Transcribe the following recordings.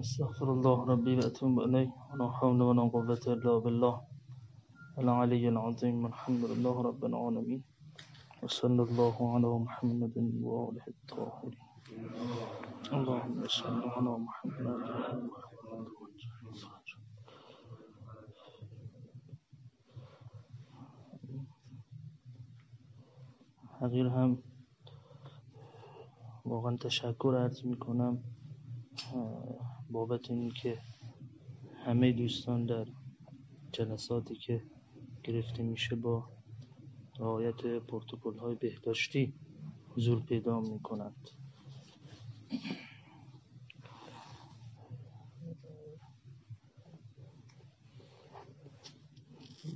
أستغفر الله ربي وأتوب إليه ولا حول ولا قوة إلا بالله. العلي العظيم الحمد لله رب العالمين. وصلى الله على محمد وآله الطاهرين. اللهم صل على محمد حقیر هم واقعا تشکر عرض می کنم بابت اینکه همه دوستان در جلساتی که گرفته میشه با رعایت پروتکل های بهداشتی حضور پیدا می کنند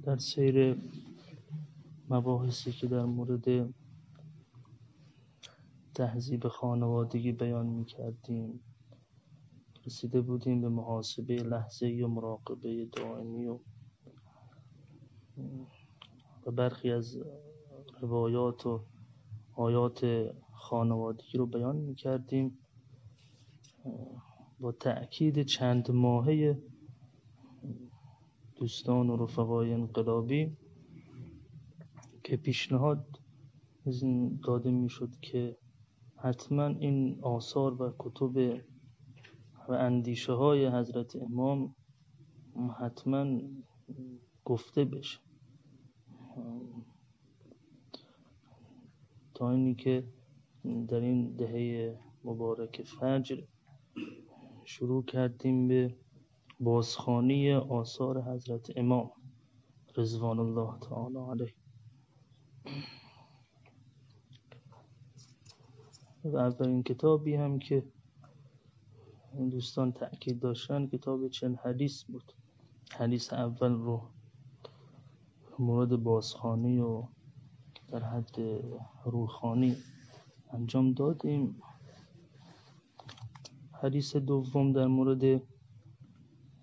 در سیر مباحثی که در مورد تهذیب خانوادگی بیان می کردیم رسیده بودیم به محاسبه لحظه و مراقبه دائمی و و برخی از روایات و آیات خانوادگی رو بیان می کردیم با تأکید چند ماهه دوستان و رفقای انقلابی که پیشنهاد داده می‌شد که حتما این آثار و کتب و اندیشه های حضرت امام حتما گفته بشه. تا اینی که در این دهه مبارک فجر شروع کردیم به بازخانی آثار حضرت امام رضوان الله تعالی علیه. و اولین کتابی هم که دوستان تأکید داشتن کتاب چند حدیث بود. حدیث اول رو مورد بازخانی و در حد روخانی انجام دادیم. حدیث دوم در مورد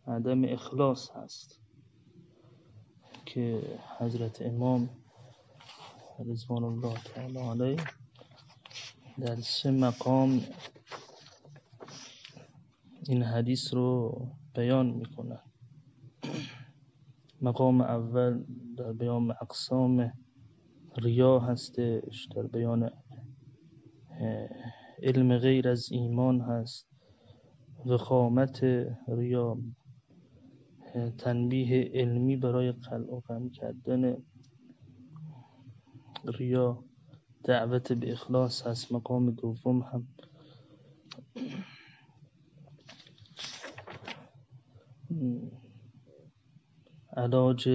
عدم اخلاص هست که حضرت امام رضوان الله تعالی علیه در سه مقام این حدیث رو بیان می‌کنن. مقام اول در بیان اقسام ریا هستش در بیان علم غیر از ایمان هست. وخامت ریا تنبیه علمی برای قلع و کردن ریا. دعوت به اخلاص هست. مقام دوم هم علاج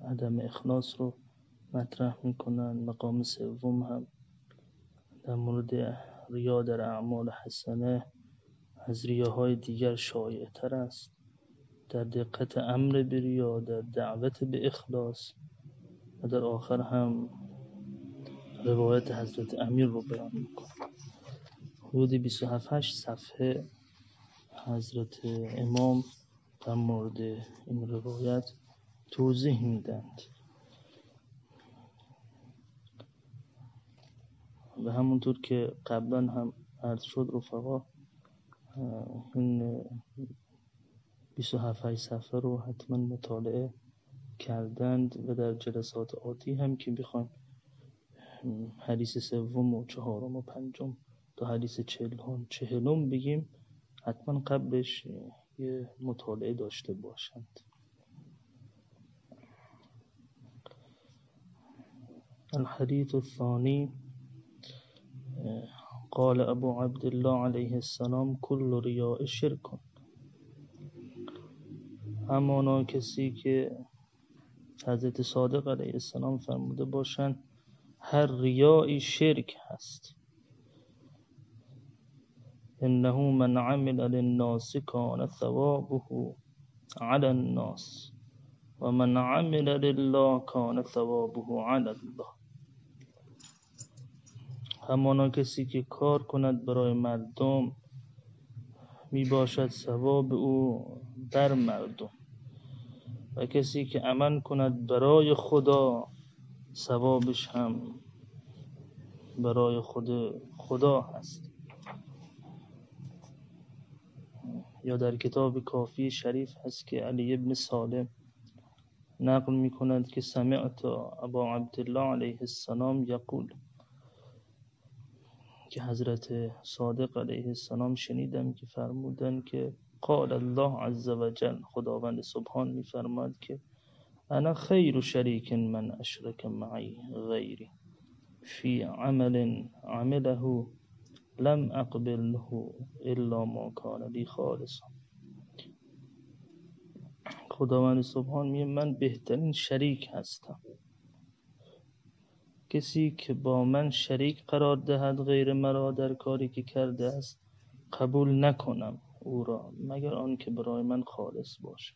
عدم اخلاص رو مطرح می‌کنن. مقام سوم هم در مورد ریا در اعمال حسنه از ریاهای دیگر شایع تر است. در دقت امر به ریا در دعوت به اخلاص و در آخر هم روایت حضرت امیر رو بیان می‌کنه حدود 27 صفحه حضرت امام در مورد این روایت توضیح میدند و همونطور که قبلا هم عرض شد رفقا این 27 صفحه رو حتما مطالعه کردند و در جلسات آتی هم که بخوایم حدیث سوم و چهارم و پنجم تا حدیث چهلم چهلم بگیم حتما قبلش یه مطالعه داشته باشند. الحديث الثاني قال ابو عبد الله عليه السلام كل ریاء شرک. همانا کسی که حضرت صادق علیه السلام فرموده باشند هر ریایی شرک هست. انه من عمل للناس كان ثوابه على الناس ومن عمل لله كان ثوابه على الله. همانا کسی که کار کند برای مردم می باشد ثواب او در مردم. و کسی که عمل کند برای خدا ثوابش هم برای خود خدا هست. یا در کتاب کافی شریف هست که علی ابن سالم نقل می کند که سمعت ابا عبدالله علیه السلام یقول که حضرت صادق علیه السلام شنیدم که فرمودن که قال الله عز وجل خداوند سبحان میفرماد که انا خیر شریک من اشرک معی غیری فی عمل عمله لم اقبله الا ما کان لی خالصا. خداوند سبحان میگه من بهترین شریک هستم. کسی که با من شریک قرار دهد غیر مرا در کاری که کرده است قبول نکنم او را مگر آن که برای من خالص باشه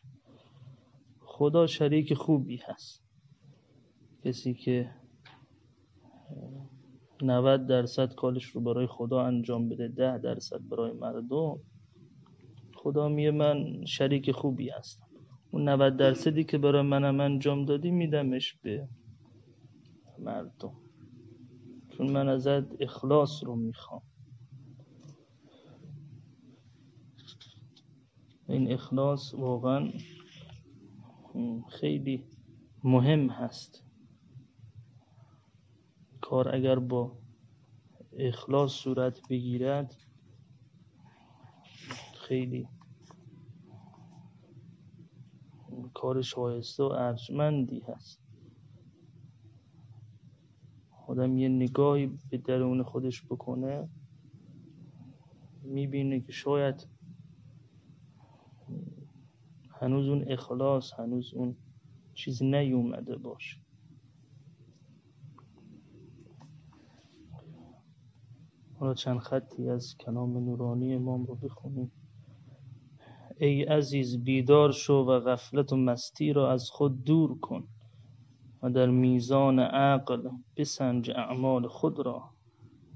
خدا شریک خوبی هست. کسی که 90 درصد کارش رو برای خدا انجام بده ده درصد برای مردم. خدا میگه من شریک خوبی هستم. اون 90 درصدی که برای منم انجام دادی میدمش به مردم. چون من ازت اخلاص رو می‌خوام. این اخلاص واقعا خیلی مهم هست. کار اگر با اخلاص صورت بگیرد خیلی کار شایسته و ارجمندی هست. آدم یه نگاهی به درون خودش بکنه می‌بینه که شاید هنوز اون اخلاص هنوز اون چیز نیومده باشه. حالا چند خطی از کلام نورانی امام رو بخونیم. ای عزیز بیدار شو و غفلت و مستی را از خود دور کن و در میزان عقل بسنج اعمال خود را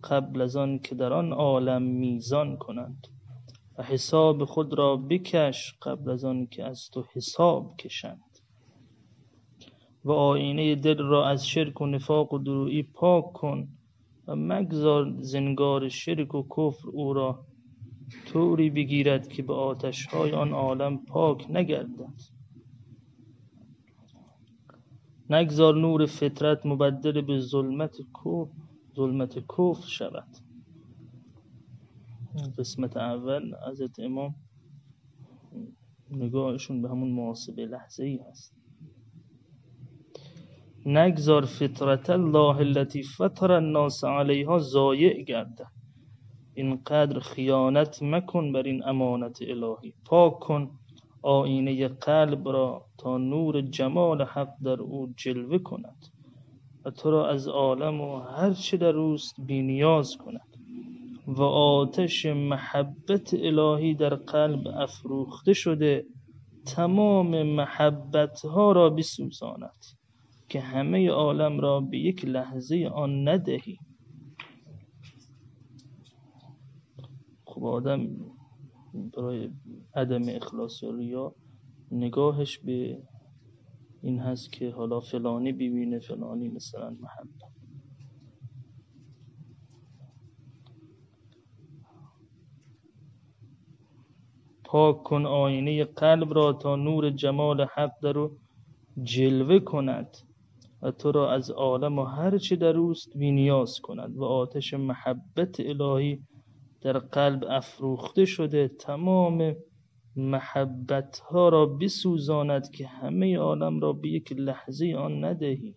قبل از آن که در آن عالم میزان کنند و حساب خود را بکش قبل از آن که از تو حساب کشند. و آینه دل را از شرک و نفاق و درویی پاک کن و مگذار زنگار شرک و کفر او را طوری بگیرد که به آتش های آن عالم پاک نگردد. نگذار نور فطرت مبدل به ظلمت کفر ظلمت کفر شود. قسمت اول حضرت امام نگاهشون به همون محاسبه لحظه ای هست. نگذار فطرت الله التي فطر الناس علیها ضایع گردد. اینقدر خیانت مکن بر این امانت الهی. پاک کن آینه قلب را تا نور جمال حق در او جلوه کند و تو را از عالم و هر چه در اوست بینیاز کند و آتش محبت الهی در قلب افروخته شده تمام محبت ها را بسوزاند. که همه عالم را به یک لحظه آن ندهی. خب آدم برای عدم اخلاص یا ریا نگاهش به این هست که حالا فلانی ببینه فلانی مثلا محبت پاک کن آینه قلب را تا نور جمال حق در جلوه کند. و تو را از عالم و هر چه در اوست بینیاز کند و آتش محبت الهی در قلب افروخته شده تمام محبت ها را بسوزاند که همه عالم را به یک لحظه آن ندهی.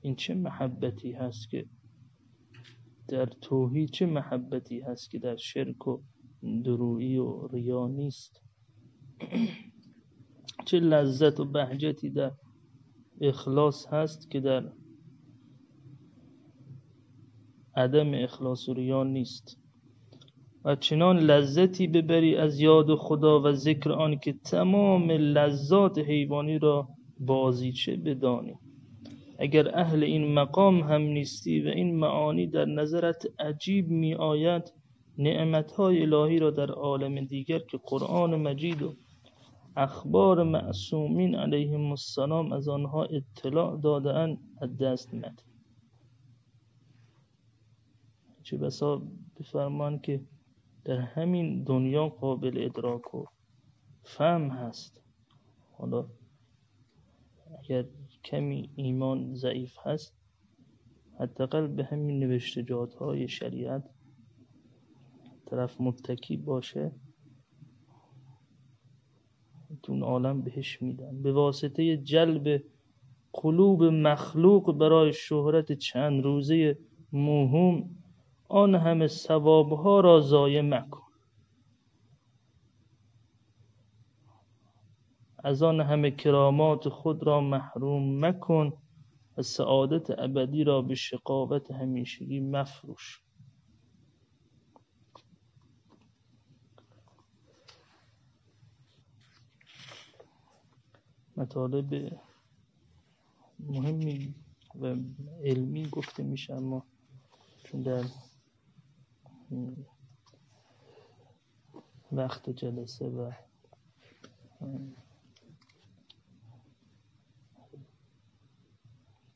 این چه محبتی هست که در توحید چه محبتی هست که در شرک و درویی و ریا نیست؟ چه لذت و بهجتی در اخلاص هست که در عدم اخلاص و ریا نیست. و چنان لذتی ببری از یاد خدا و ذکر آن که تمام لذات حیوانی را بازیچه بدانی. اگر اهل این مقام هم نیستی و این معانی در نظرت عجیب می آید نعمتهای الهی را در عالم دیگر که قرآن مجید و اخبار معصومین علیهم السلام از آنها اطلاع دادن از دست نده. چه بسا بفرمان که در همین دنیا قابل ادراک و فهم هست. حالا اگر کمی ایمان ضعیف هست حداقل به همین نوشتجات های شریعت طرف متکی باشه تو عالم بهش میدن. به واسطه جلب قلوب مخلوق برای شهرت چند روزه موهوم آن همه ثوابها را ضایع مکن. از آن همه کرامات خود را محروم مکن و سعادت ابدی را به شقاوت همیشگی مفروش. مطالب مهمی و علمی گفته میشه اما چون در وقت جلسه و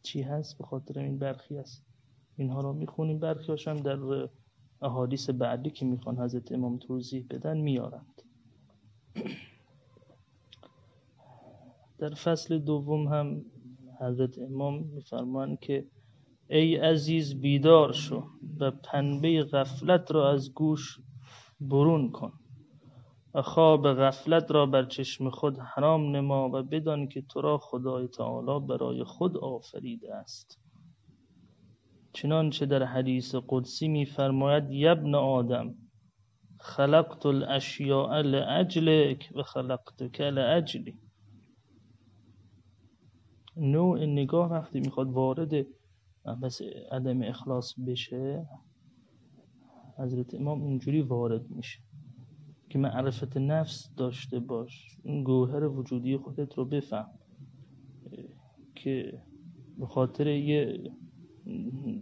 چی هست به خاطر این برخی است. اینها رو می‌خونیم. برخی هم در احادیث بعدی که می‌خوان حضرت امام توضیح بدن میارند در فصل دوم هم حضرت امام میفرمان که ای عزیز بیدار شو و پنبه غفلت را از گوش برون کن. و خواب غفلت را بر چشم خود حرام نما و بدان که تو را خدای تعالی برای خود آفریده است. چنانچه در حدیث قدسی میفرماید یبن آدم خلقت الاشیاء لاجلک و خلقتک لاجلی نوع نگاه وقتی می‌خواد وارد بس عدم اخلاص بشه حضرت امام اینجوری وارد میشه که معرفت نفس داشته باش. این گوهر وجودی خودت رو بفهم که به خاطر یه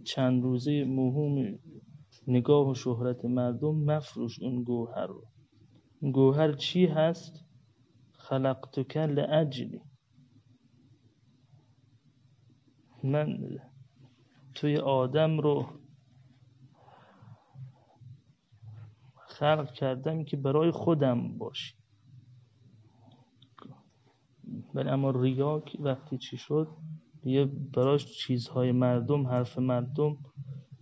چند روزه مهم نگاه و شهرت مردم مفروش اون گوهر رو. گوهر چی هست؟ خلقتک لعجلی. من توی آدم رو خلق کردم که برای خودم باشی. ولی اما ریا وقتی چی شد یه براش چیزهای مردم حرف مردم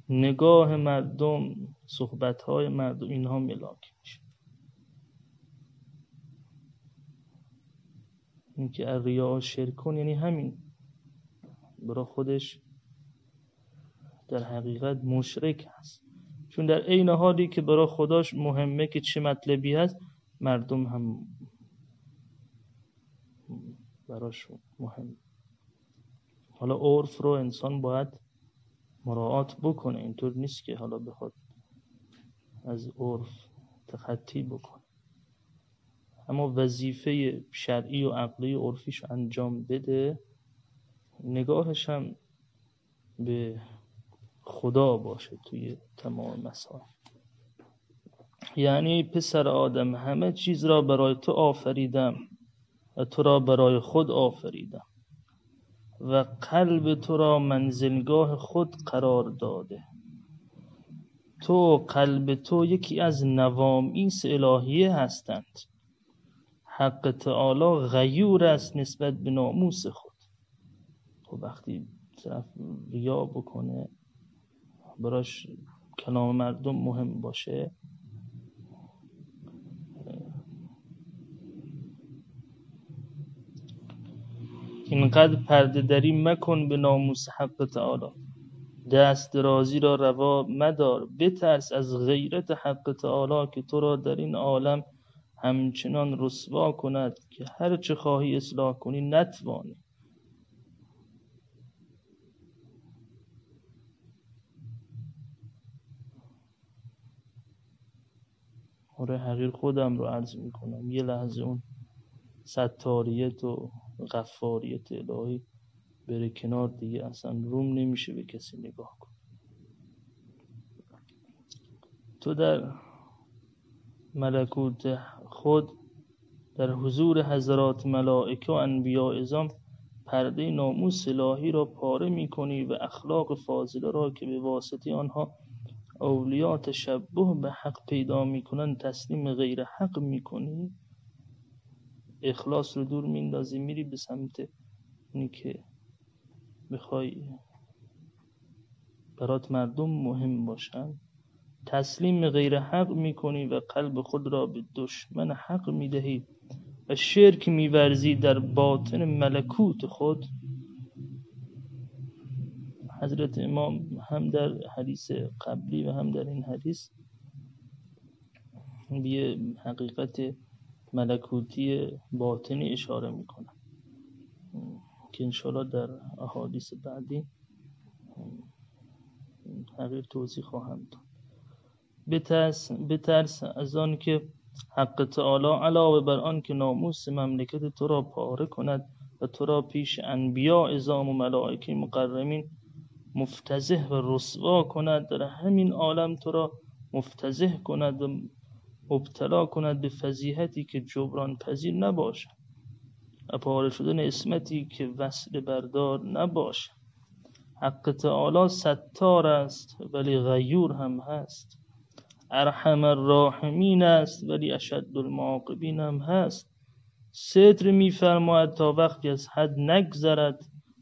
نگاه مردم صحبتهای مردم اینها ملاک میشه. اینکه ریا شرک کن یعنی همین. برای خودش در حقیقت مشرک هست. چون در عین حالی که برای خداش مهمه که چه مطلبی هست مردم هم براش مهم. حالا عرف رو انسان باید مراعات بکنه. اینطور نیست که حالا بخواد از عرف تخطی بکنه. اما وظیفه شرعی و عقلی عرفیش انجام بده نگاهش هم به خدا باشه توی تمام مسائل. یعنی پسر آدم همه چیز را برای تو آفریدم و تو را برای خود آفریدم و قلب تو را منزلگاه خود قرار داده. تو قلب تو یکی از نوامیس الهیه هستند. حق تعالی غیور است نسبت به ناموس خود. خب وقتی طرف ریا بکنه براش کلام مردم مهم باشه اینقدر پرده دری مکن به ناموس حق تعالی دست درازی را روا مدار بترس از غیرت حق تعالی که تو را در این عالم همچنان رسوا کند که هر چه خواهی اصلاح کنی نتوانی. آره حقیر خودم رو عرض می‌کنم. یه لحظه اون ستاریت و غفاریت الهی بره کنار دیگه اصلا روم نمیشه به کسی نگاه کن تو در ملکوت خود در حضور حضرات ملائکه و انبیاء ازام پرده ناموس الهی را پاره می‌کنی و اخلاق فاضله را که به واسطه آنها اولیا تشبه به حق پیدا می‌کنن تسلیم غیر حق می‌کنی. اخلاص رو دور میندازی میری به سمت اینی که بخوای برات مردم مهم باشن. تسلیم غیر حق می‌کنی و قلب خود را به دشمن حق می‌دهی و شرک میورزی در باطن ملکوت خود. حضرت امام هم در حدیث قبلی و هم در این حدیث به حقیقت ملکوتی باطنی اشاره می‌کنن که انشاءالله در احادیث بعدی تغییر توضیح خواهم داد. بترس, بترس از آن که حق تعالی علاوه بر آن که ناموس مملکت تو را پاره کند و تو را پیش انبیا ازام و ملائکه مقرمین مفتزه و رسوا کند در همین عالم تو را مفتزه کند و مبتلا کند به فضیحتی که جبران پذیر نباشد. و پاره شدن اسمتی که وصل بردار نباشد. حق تعالی ستار است ولی غیور هم هست. ارحم الراحمین است ولی اشد المعاقبین هم هست. ستر میفرماید تا وقتی از حد نگذرد.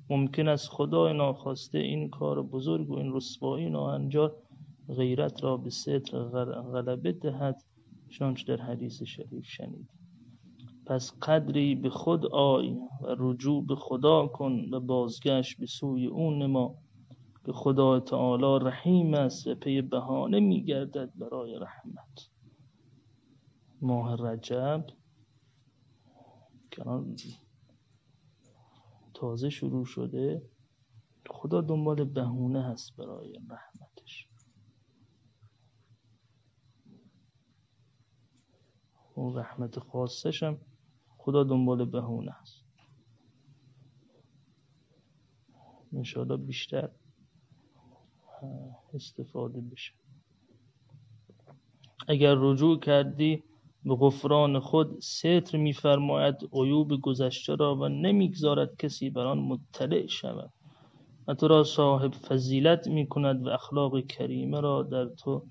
ممکن است خدای ناخواسته این کار بزرگ و این رسوایی ناهنجار غیرت را به ستر غلبه دهد. چنانچه در حدیث شریف شنید. پس قدری به خود آی و رجوع به خدا کن و بازگشت به سوی اون نما. که خدا تعالی رحیم است و پی بهانه میگردد برای رحمت. ماه رجب. تازه شروع شده خدا دنبال بهونه هست برای رحمتش. اون رحمت خاصش هم خدا دنبال بهونه هست. انشاءالله بیشتر استفاده بشه. اگر رجوع کردی به غفران خود ستر میفرماید عیوب گذشته را و نمی‌گذارد کسی بر آن مطلع شود. و تو را صاحب فضیلت می کند و اخلاق کریمه را در تو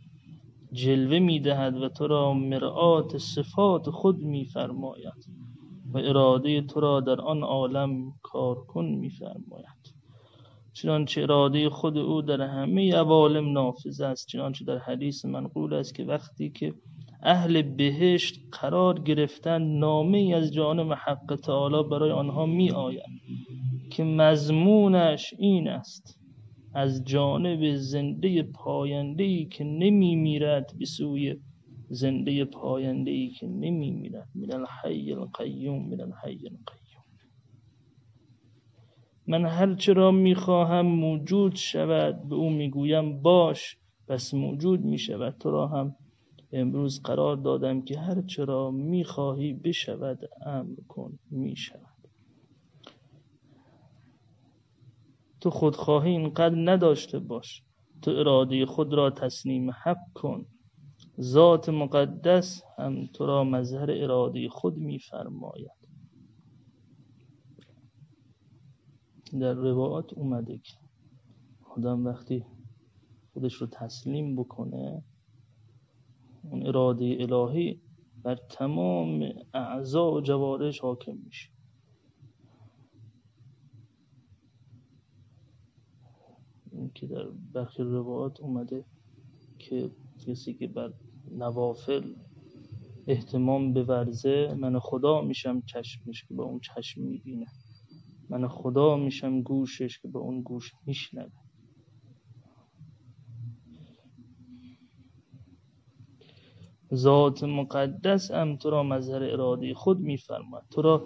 جلوه می دهد و تو را مرآت صفات خود می فرماید و اراده تو را در آن عالم کار کن می فرماید چنانچه اراده خود او در همه عوالم نافذ است چنانچه در حدیث منقول است که وقتی که اهل بهشت قرار گرفتن نامه از جانب حق تعالی برای آنها می آید که مضمونش این است. از جانب زنده پاینده ای که نمی میرد به سوی زنده پاینده ای که نمی میرد من الحی القیوم من الحی القیوم. من هرچه را می‌خواهم موجود شود به او می‌گویم باش پس موجود می‌شود تو را هم امروز قرار دادم که هرچه را می‌خواهی بشود امر کن می‌شود. تو خودخواهی اینقدر نداشته باش. تو اراده خود را تسلیم حق کن. ذات مقدس هم تو را مظهر اراده خود میفرماید. در روایات اومده که آدم وقتی خودش رو تسلیم بکنه اراده الهی بر تمام اعضا و جوارش حاکم میشه. این که در برخی روایات اومده که کسی که بر نوافل احتمام به ورزه من خدا میشم چشمش که با اون چشم می‌بینه. من خدا میشم گوشش که به اون گوش میشنوه. ذات مقدس هم تو را مظهر اراده خود میفرماد تو را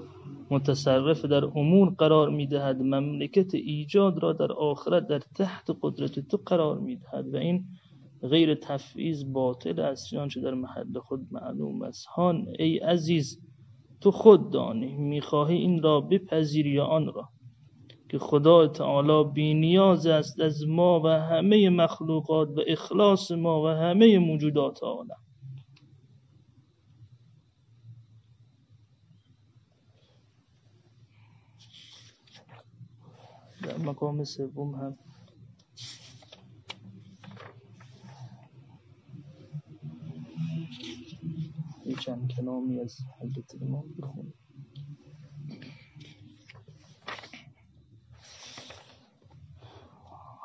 متصرف در امور قرار می‌دهد. مملکت ایجاد را در آخرت در تحت قدرت تو قرار می‌دهد و این غیر تفعیض باطل است. چنانچه در محل خود معلوم است. هان ای عزیز تو خود دانی. می‌خواهی این را بپذیری یا آن را؟ که خدا تعالی بینیاز است از ما و همه مخلوقات و اخلاص ما و همه موجودات عالم. مقام سوم هم یه چند کلامی از حضرت امام بخونیم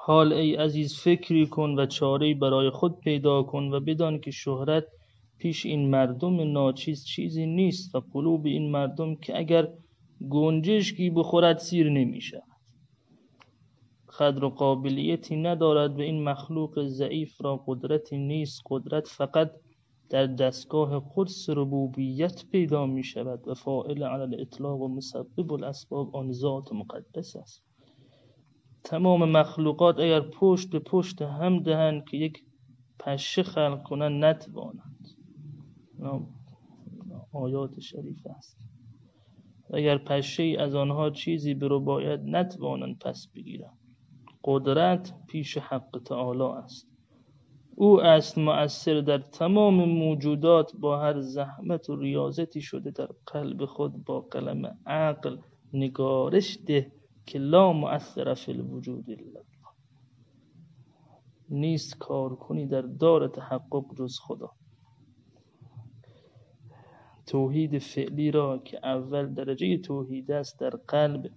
حال ای عزیز فکری کن و چاره برای خود پیدا کن و بدان که شهرت پیش این مردم ناچیز چیزی نیست و قلوب این مردم که اگر گنجشکی بخورد سیر نمیشه. قدر و قابلیتی ندارد و این مخلوق ضعیف را قدرتی نیست. قدرت فقط در دستگاه قدس ربوبیت پیدا می شود و فائل علی الاطلاق و مسبب الاسباب آن ذات مقدس است. تمام مخلوقات اگر پشت به پشت هم دهند که یک پشه خلق کنند نتوانند. آیات شریف است. اگر پشه از آنها چیزی برو باید نتوانند پس بگیرند. قدرت پیش حق تعالی است. او است مؤثر در تمام موجودات با هر زحمت و ریاضتی شده در قلب خود با قلم عقل نگارش ده که لا مؤثر فی الوجود الا نیست کار کنی در دار تحقق جز خدا. توحید فعلی را که اول درجه توحید است در قلب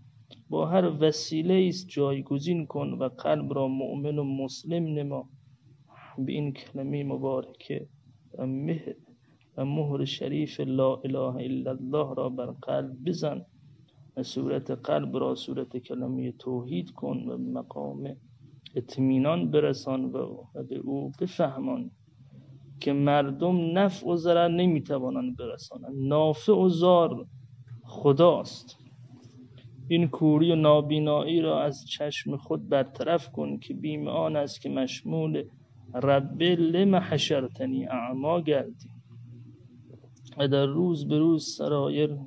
با هر وسیله است جایگزین کن و قلب را مؤمن و مسلم نما. به این کلمه مبارکه و و مهر شریف لا اله الا الله را بر قلب بزن. و صورت قلب را صورت کلمه توحید کن و مقام اطمینان برسان و به او بفهمان که مردم نفع و ضرر نمی‌توانند برسانند. نافع و زار خداست. این کوری و نابینایی را از چشم خود برطرف کن که بیم آن است که مشمول رب لم حشرتنی اعما گردی. و در روز به روز سرایر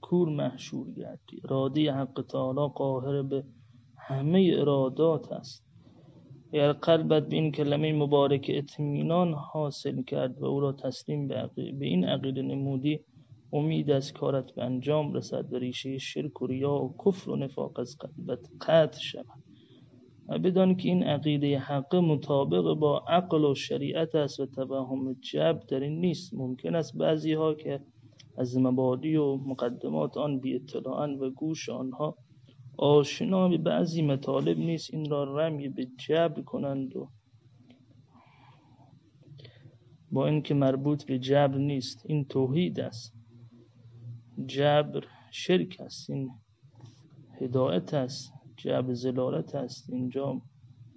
کور محشور گردی. اراده حق تعالی قاهر به همه ارادات است. اگر قلبت به این کلمه مبارک اطمینان حاصل کرد و او را تسلیم به این عقیده نمودی امید از کارت به انجام رسد و ریشه شرک و ریا و کفر و نفاق از قلبت قطع شود. و بدان که این عقیده حق مطابق با عقل و شریعت است و توهم جب در این نیست. ممکن است بعضی ها که از مبادی و مقدمات آن بی و گوش آنها آشنا به بعضی مطالب نیست این را رمی به جبر کنند و با اینکه مربوط به جبر نیست این توحید است. جبر شرک است. این هدایت است جبر زلالت است. اینجا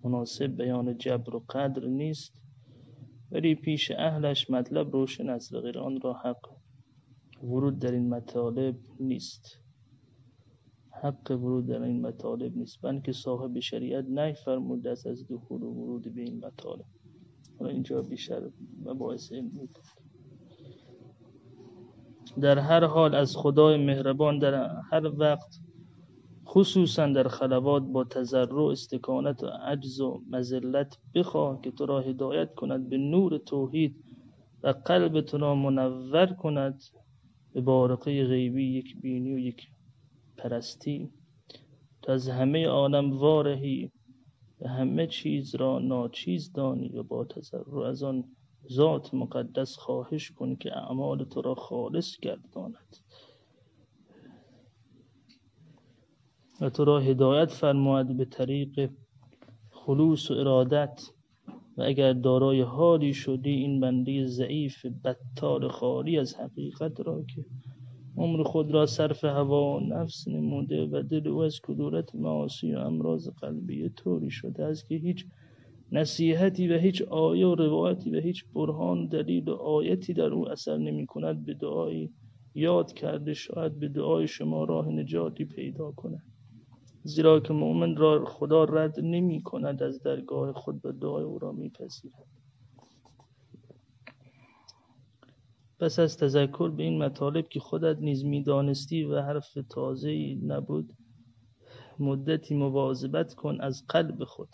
مناسب بیان جبر و قدر نیست. ولی پیش اهلش مطلب روشن است و غیر آن را حق ورود در این مطالب نیست. حق ورود در این مطالب نیست. بلکه صاحب شریعت فرمود است از دخول و ورود به این مطالب. حالا اینجا بیشتر مباحث علمی در هر حال از خدای مهربان در هر وقت خصوصا در خلوات با تضرع استکانت و عجز و مزلت بخواه که تو را هدایت کند به نور توحید و قلب تو را منور کند به بارقه غیبی یک بینی و یک پرستی. تو از همه عالم وارهی و همه چیز را ناچیز دانی و با تضرع از آن ذات مقدس خواهش کن که اعمال تو را خالص گرداند. و تو را هدایت فرماید به طریق خلوص و ارادت. و اگر دارای حالی شدی این بنده ضعیف بدتار خالی از حقیقت را که عمر خود را صرف هوا و نفس نموده و دل او از کدورت معاصی و امراض قلبی طوری شده است که هیچ نصیحتی و هیچ آیه و روایتی و هیچ برهان دلیل و آیتی در او اثر نمی کند به دعایی یاد کرده شاید به دعای شما راه نجاتی پیدا کند. زیرا که مؤمن را خدا رد نمی کند از درگاه خود به دعای او را میپذیرد. پس از تذکر به این مطالب که خودت نیز می‌دانستی و حرف تازه نبود مدتی مواظبت کن از قلب خود.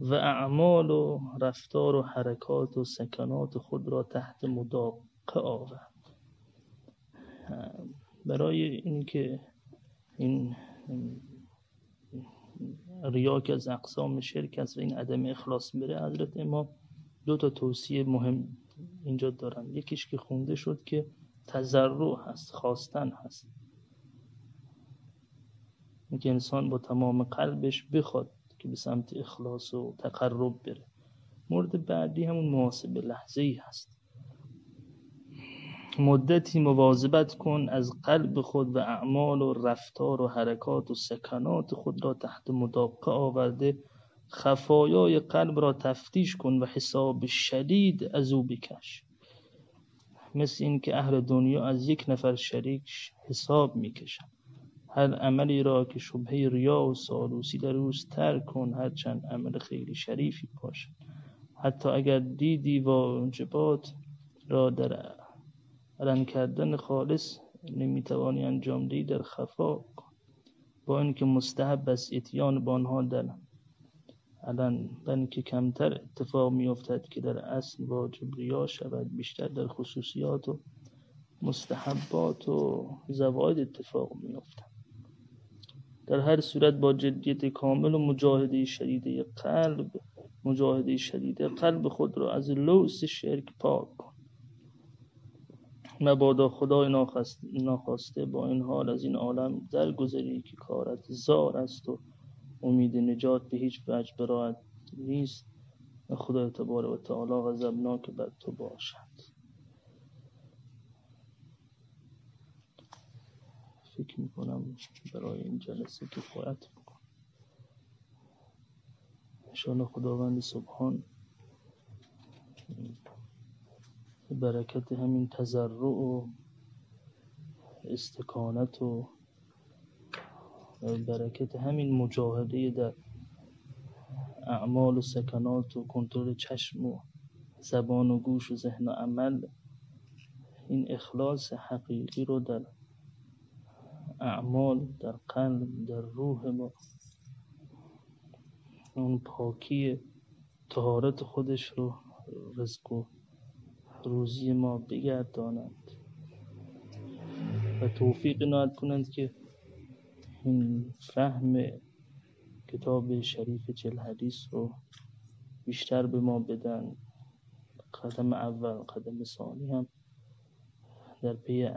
و اعمال و رفتار و حرکات و سکنات خود را تحت مداقه آور برای اینکه این ریا که از اقسام شرک است و این عدم اخلاص بره حضرت امام دو تا توصیه مهم اینجا دارن. یکیش که خونده شد که تضرع هست خواستن هست. اینکه انسان با تمام قلبش بخواد که به سمت اخلاص و تقرب بره. مورد بعدی همون محاسب لحظه ای هست. مدتی مواظبت کن از قلب خود و اعمال و رفتار و حرکات و سکنات خود را تحت مداقه آورده. خفایای قلب را تفتیش کن و حساب شدید از او بکش. مثل اینکه اهل دنیا از یک نفر شریک حساب می‌کشن هر عملی را که شبهه ریا و سالوسی در اوست ترک کن هر چند عمل خیلی شریفی باشد. حتی اگر دیدی واجبات را در علن کردن خالص نمی‌توانی انجام دهی در خفا کن. با اینکه مستحب است اتیان با آنها در علن که کمتر اتفاق میافتد که در اصل واجب ریا شود بیشتر در خصوصیات و مستحبات و زواید اتفاق میافتد. در هر صورت با جدیت کامل و مجاهده شدید قلب مجاهده شدید قلب خود را از لوس شرک پاک کن. مبادا خدای ناخواسته با این حال از این عالم درگذری که کارت زار است و امید نجات به هیچ وجه براعت نیست. خدای تبارک و تعالی غضبناک بر تو باشد. فکر می‌کنم برای این جلسه کفایت بکن انشاءالله خداوند سبحان برکت همین تضرع و استکانت و برکت همین مجاهده در اعمال و سکنات و کنترل چشم و زبان و گوش و ذهن و عمل این اخلاص حقیقی رو در اعمال در قلب در روح ما. اون پاکی تهارت خودش رو رزق و روزی ما بگردانند. و توفیق نهاد کنند که این فهم کتاب شریف چل حدیث رو بیشتر به ما بدن. قدم اول قدم ثانی هم در پی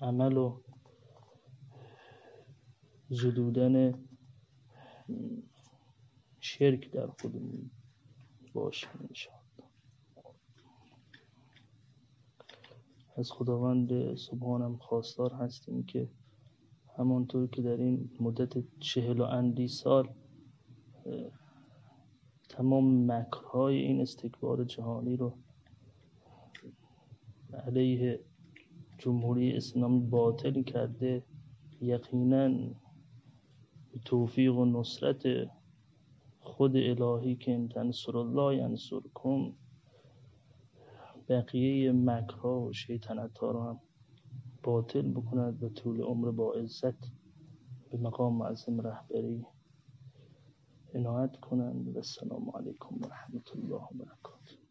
عمل و زدودن شرک در خودمون باشه انشاءالله. از خداوند سبحانم خواستار هستیم که همانطور که در این مدت چهل و اندی سال تمام مکرهای این استکبار جهانی رو علیه جمهوری اسلامی باطل کرده یقینا به توفیق و نصرت خود الهی که این تنصر الله ینصرکم. بقیه مکرها و شیطنت ها رو هم باطل بکند و طول عمر با عزت به مقام معظم رهبری عنایت کنند. و السلام علیکم و رحمت الله و برکاته.